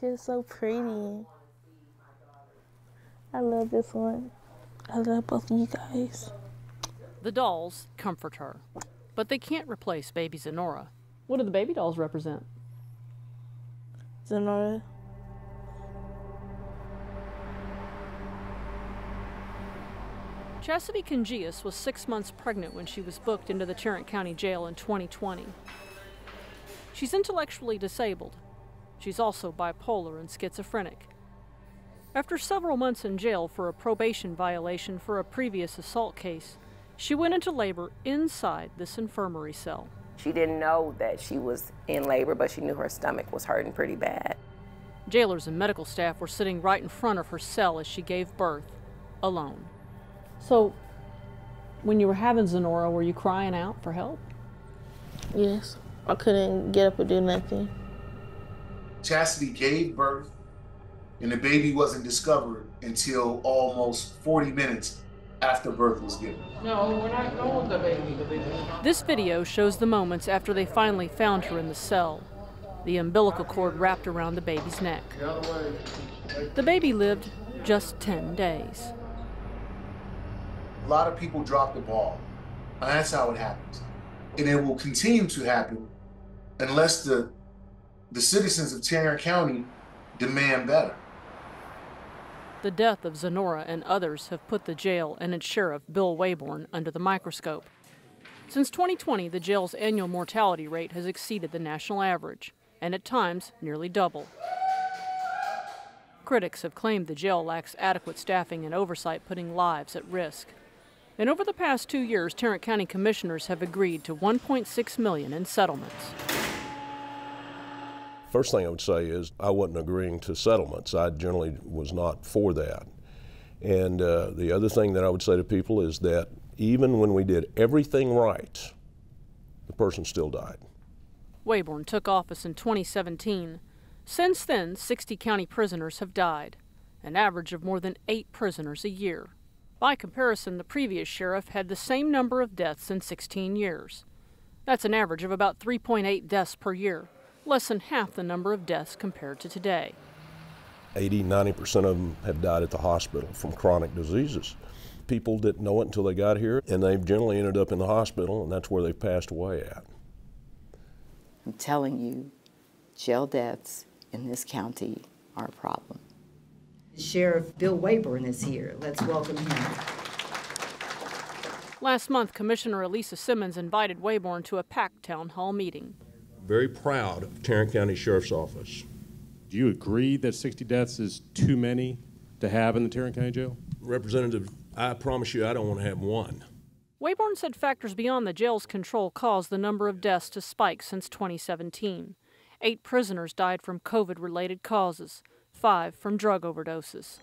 She's so pretty. I love this one. I love both of you guys. The dolls comfort her, but they can't replace baby Zenorah. What do the baby dolls represent? Zenorah. Chasity Congious was six months pregnant when she was booked into the Tarrant County Jail in 2020. She's intellectually disabled. She's also bipolar and schizophrenic. After several months in jail for a probation violation for a previous assault case, she went into labor inside this infirmary cell. She didn't know that she was in labor, but she knew her stomach was hurting pretty bad. Jailers and medical staff were sitting right in front of her cell as she gave birth, alone. So, when you were having Zenorah, were you crying out for help? Yes. I couldn't get up or do nothing. Chasity gave birth, and the baby wasn't discovered until almost 40 minutes after birth was given. No, we're not going with the baby. The baby. This video shows the moments after they finally found her in the cell. The umbilical cord wrapped around the baby's neck. The baby lived just 10 days. A lot of people drop the ball, and that's how it happens. And it will continue to happen unless the the citizens of Tarrant County demand better. The death of Zenorah and others have put the jail and its sheriff, Bill Waybourn, under the microscope. Since 2020, the jail's annual mortality rate has exceeded the national average, and at times nearly double. Critics have claimed the jail lacks adequate staffing and oversight, putting lives at risk. And over the past two years, Tarrant County commissioners have agreed to 1.6 million in settlements. First thing I would say is I wasn't agreeing to settlements. I generally was not for that. And uh, the other thing that I would say to people is that even when we did everything right, the person still died. Waybourn took office in 2017. Since then, 60 county prisoners have died, an average of more than eight prisoners a year. By comparison, the previous sheriff had the same number of deaths in 16 years. That's an average of about 3.8 deaths per year less than half the number of deaths compared to today. 80, 90% of them have died at the hospital from chronic diseases. People didn't know it until they got here, and they've generally ended up in the hospital, and that's where they've passed away at. I'm telling you, jail deaths in this county are a problem. Sheriff Bill Waybourn is here. Let's welcome him. Last month, Commissioner Alisa Simmons invited Waybourn to a packed town hall meeting very proud of Tarrant County Sheriff's Office. Do you agree that 60 deaths is too many to have in the Tarrant County Jail? Representative, I promise you I don't want to have one. Waybourn said factors beyond the jail's control caused the number of deaths to spike since 2017. Eight prisoners died from COVID related causes, five from drug overdoses.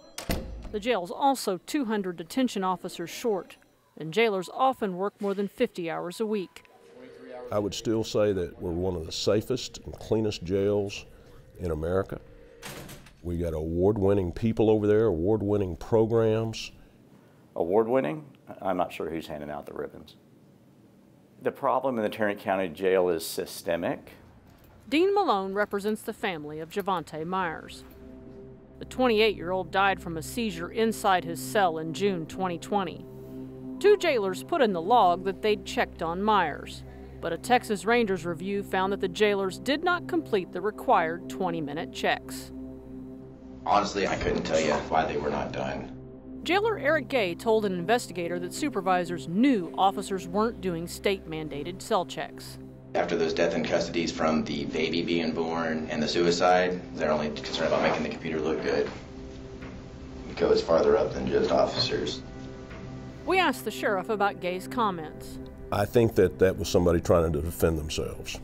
The jail's also 200 detention officers short, and jailers often work more than 50 hours a week. I would still say that we're one of the safest and cleanest jails in America. We got award-winning people over there, award-winning programs. Award-winning? I'm not sure who's handing out the ribbons. The problem in the Tarrant County Jail is systemic. Dean Malone represents the family of Javante Myers. The 28-year-old died from a seizure inside his cell in June 2020. Two jailers put in the log that they'd checked on Myers but a Texas Rangers review found that the jailers did not complete the required 20 minute checks. Honestly, I couldn't tell you why they were not done. Jailer Eric Gay told an investigator that supervisors knew officers weren't doing state mandated cell checks. After those death in custodies from the baby being born and the suicide, they're only concerned about making the computer look good. It goes farther up than just officers. We asked the sheriff about Gay's comments. I think that that was somebody trying to defend themselves.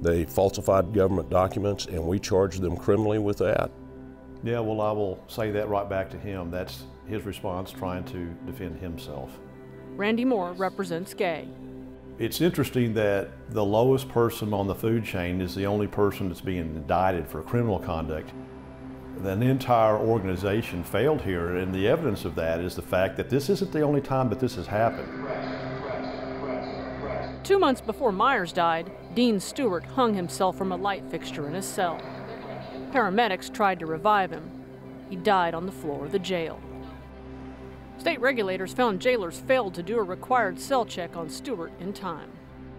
They falsified government documents, and we charged them criminally with that. Yeah, well, I will say that right back to him. That's his response, trying to defend himself. Randy Moore represents Gay. It's interesting that the lowest person on the food chain is the only person that's being indicted for criminal conduct. An entire organization failed here, and the evidence of that is the fact that this isn't the only time that this has happened. Two months before Myers died, Dean Stewart hung himself from a light fixture in his cell. Paramedics tried to revive him. He died on the floor of the jail. State regulators found jailers failed to do a required cell check on Stewart in time.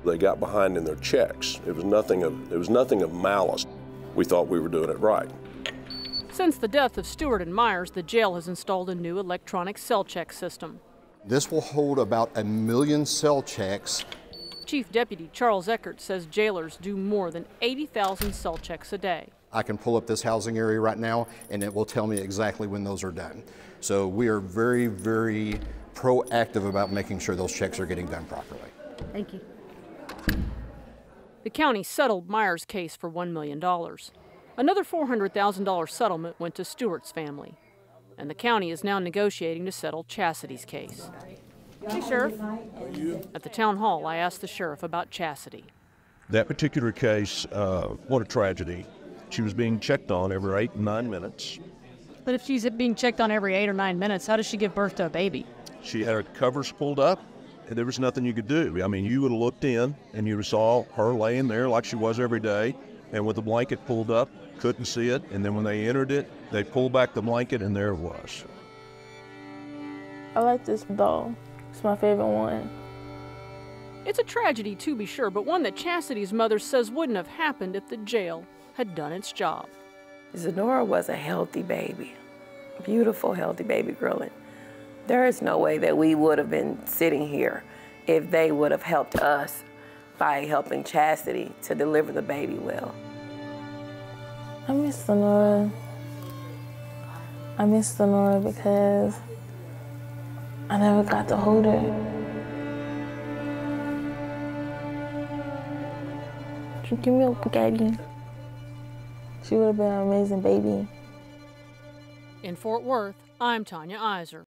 They got behind in their checks. It was nothing of, it was nothing of malice. We thought we were doing it right. Since the death of Stewart and Myers, the jail has installed a new electronic cell check system. This will hold about a million cell checks. Chief Deputy Charles Eckert says jailers do more than 80,000 cell checks a day. I can pull up this housing area right now and it will tell me exactly when those are done. So we are very, very proactive about making sure those checks are getting done properly. Thank you. The county settled Myers' case for $1 million. Another $400,000 settlement went to Stewart's family. And the county is now negotiating to settle Chasity's case. Hey, Sheriff. At the town hall, I asked the sheriff about Chasity. That particular case, uh, what a tragedy. She was being checked on every eight and nine minutes. But if she's being checked on every eight or nine minutes, how does she give birth to a baby? She had her covers pulled up, and there was nothing you could do. I mean, you would have looked in, and you saw her laying there like she was every day, and with the blanket pulled up, couldn't see it. And then when they entered it, they pulled back the blanket, and there it was. I like this doll. It's my favorite one. It's a tragedy, to be sure, but one that Chasity's mother says wouldn't have happened if the jail had done its job. Zenorah was a healthy baby, beautiful, healthy baby girl. And there is no way that we would have been sitting here if they would have helped us by helping Chastity to deliver the baby well. I miss Zenorah. I miss Zenorah because I never got to hold her. Drink your milk, Daddy. She would have been an amazing baby. In Fort Worth, I'm Tanya Eiserer.